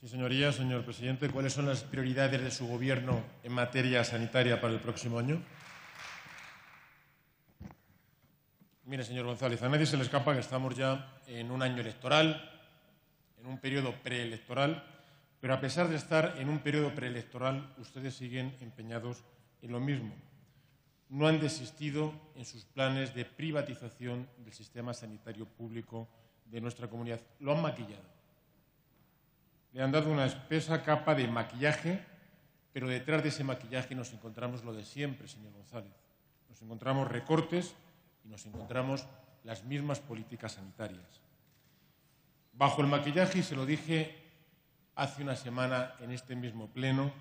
Sí, señoría, señor presidente, ¿cuáles son las prioridades de su gobierno en materia sanitaria para el próximo año? Mire, señor González, a nadie se le escapa que estamos ya en un año electoral, en un periodo preelectoral, pero a pesar de estar en un periodo preelectoral, ustedes siguen empeñados en lo mismo. No han desistido en sus planes de privatización del sistema sanitario público de nuestra comunidad. Lo han maquillado. Le han dado una espesa capa de maquillaje, pero detrás de ese maquillaje nos encontramos lo de siempre, señor González. Nos encontramos recortes y nos encontramos las mismas políticas sanitarias. Bajo el maquillaje, y se lo dije hace una semana en este mismo pleno,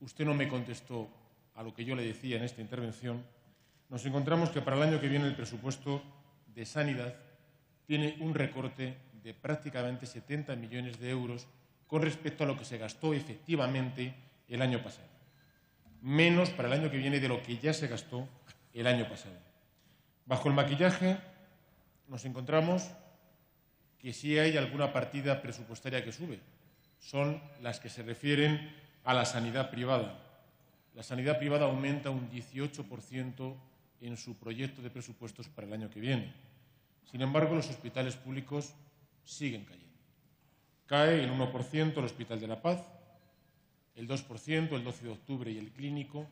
usted no me contestó a lo que yo le decía en esta intervención, nos encontramos que para el año que viene el presupuesto de sanidad tiene un recorte de prácticamente 70 millones de euros con respecto a lo que se gastó efectivamente el año pasado. Menos para el año que viene de lo que ya se gastó el año pasado. Bajo el maquillaje nos encontramos que sí hay alguna partida presupuestaria que sube. Son las que se refieren a la sanidad privada. La sanidad privada aumenta un 18% en su proyecto de presupuestos para el año que viene. Sin embargo, los hospitales públicos siguen cayendo. Cae el 1% el Hospital de la Paz, el 2% el 12 de octubre y el Clínico,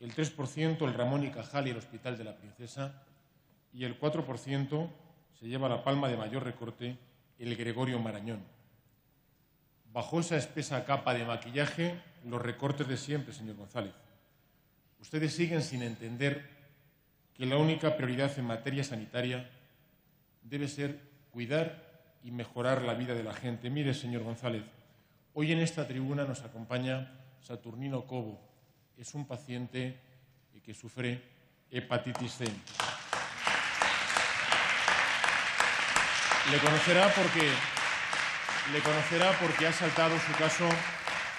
el 3% el Ramón y Cajal y el Hospital de la Princesa y el 4% se lleva la palma de mayor recorte el Gregorio Marañón. Bajo esa espesa capa de maquillaje, los recortes de siempre, señor González. Ustedes siguen sin entender que la única prioridad en materia sanitaria debe ser cuidar y mejorar la vida de la gente. Mire, señor González, hoy en esta tribuna nos acompaña Saturnino Cobo. Es un paciente que sufre hepatitis C. Le conocerá porque le conocerá porque ha saltado su caso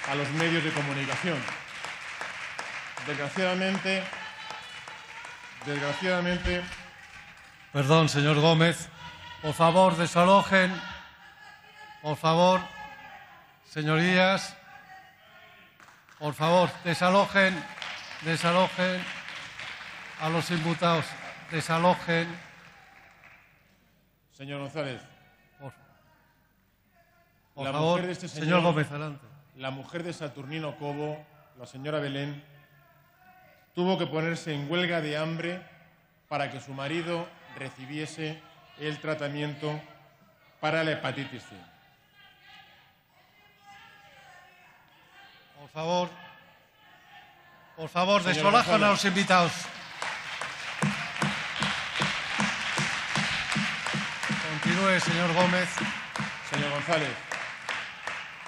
a los medios de comunicación. Desgraciadamente, desgraciadamente. Perdón, señor Gómez. Por favor, desalojen. Por favor, señorías. Por favor, desalojen, desalojen a los imputados. Desalojen. Señor González. Por, por favor, este señor, Gómez, adelante. La mujer de Saturnino Cobo, la señora Belén, tuvo que ponerse en huelga de hambre para que su marido recibiese el tratamiento para la hepatitis C. Por favor, por favor, Señor desalojan a los invitados. Continúe, señor Gómez. Señor González,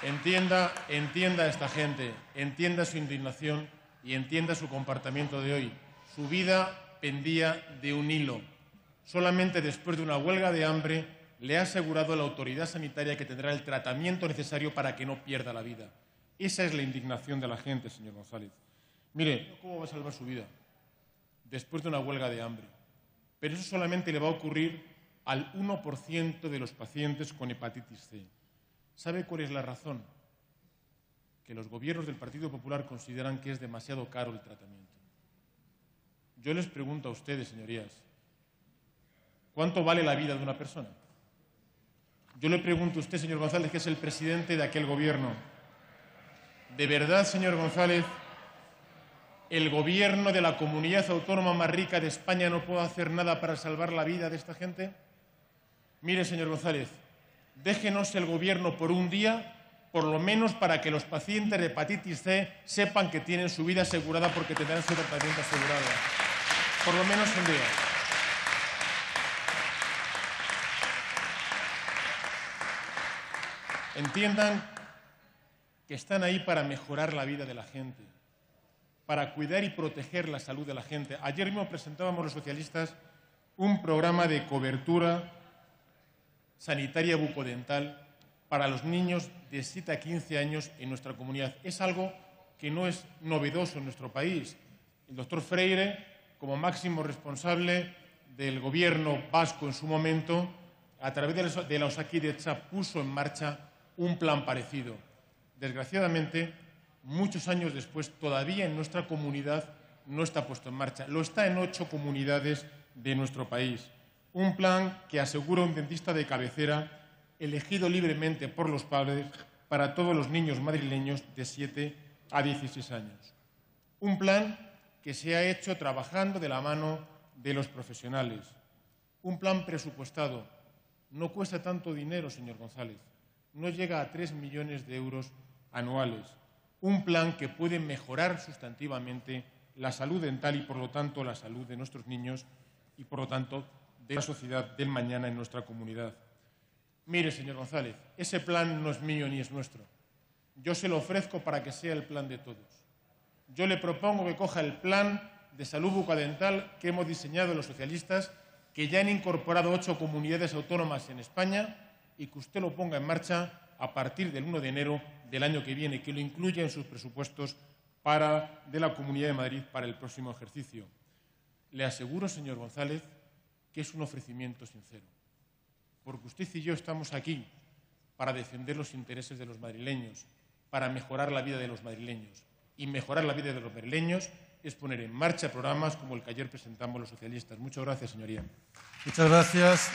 entienda, entienda a esta gente, entienda su indignación y entienda su comportamiento de hoy. Su vida pendía de un hilo. Solamente después de una huelga de hambre le ha asegurado la autoridad sanitaria que tendrá el tratamiento necesario para que no pierda la vida. Esa es la indignación de la gente, señor González. Mire, ¿cómo va a salvar su vida? Después de una huelga de hambre. Pero eso solamente le va a ocurrir al 1% de los pacientes con hepatitis C. ¿Sabe cuál es la razón? Que los gobiernos del Partido Popular consideran que es demasiado caro el tratamiento. Yo les pregunto a ustedes, señorías, ¿cuánto vale la vida de una persona? Yo le pregunto a usted, señor González, que es el presidente de aquel gobierno. ¿De verdad, señor González, el gobierno de la comunidad autónoma más rica de España no puede hacer nada para salvar la vida de esta gente? Mire, señor González, déjenos el gobierno por un día, por lo menos para que los pacientes de hepatitis C sepan que tienen su vida asegurada porque tendrán su tratamiento asegurado. Por lo menos un día. Entiendan que están ahí para mejorar la vida de la gente, para cuidar y proteger la salud de la gente. Ayer mismo presentábamos los socialistas un programa de cobertura sanitaria bucodental para los niños de 7 a 15 años en nuestra comunidad. Es algo que no es novedoso en nuestro país. El doctor Freire, como máximo responsable del gobierno vasco en su momento, a través de la- de la Osakidecha puso en marcha un plan parecido. Desgraciadamente, muchos años después, todavía en nuestra comunidad no está puesto en marcha. Lo está en ocho comunidades de nuestro país. Un plan que asegura un dentista de cabecera elegido libremente por los padres para todos los niños madrileños de 7 a 16 años. Un plan que se ha hecho trabajando de la mano de los profesionales. Un plan presupuestado. No cuesta tanto dinero, señor González. No llega a 3 millones de euros anuales. Un plan que puede mejorar sustantivamente la salud dental y, por lo tanto, la salud de nuestros niños y, por lo tanto, de la sociedad del mañana en nuestra comunidad. Mire, señor González, ese plan no es mío ni es nuestro. Yo se lo ofrezco para que sea el plan de todos. Yo le propongo que coja el plan de salud bucodental que hemos diseñado los socialistas, que ya han incorporado ocho comunidades autónomas en España y que usted lo ponga en marcha a partir del 1 de enero del año que viene, que lo incluya en sus presupuestos para, de la Comunidad de Madrid para el próximo ejercicio. Le aseguro, señor González, que es un ofrecimiento sincero, porque usted y yo estamos aquí para defender los intereses de los madrileños, para mejorar la vida de los madrileños. Y mejorar la vida de los madrileños es poner en marcha programas como el que ayer presentamos los socialistas. Muchas gracias, señoría. Muchas gracias.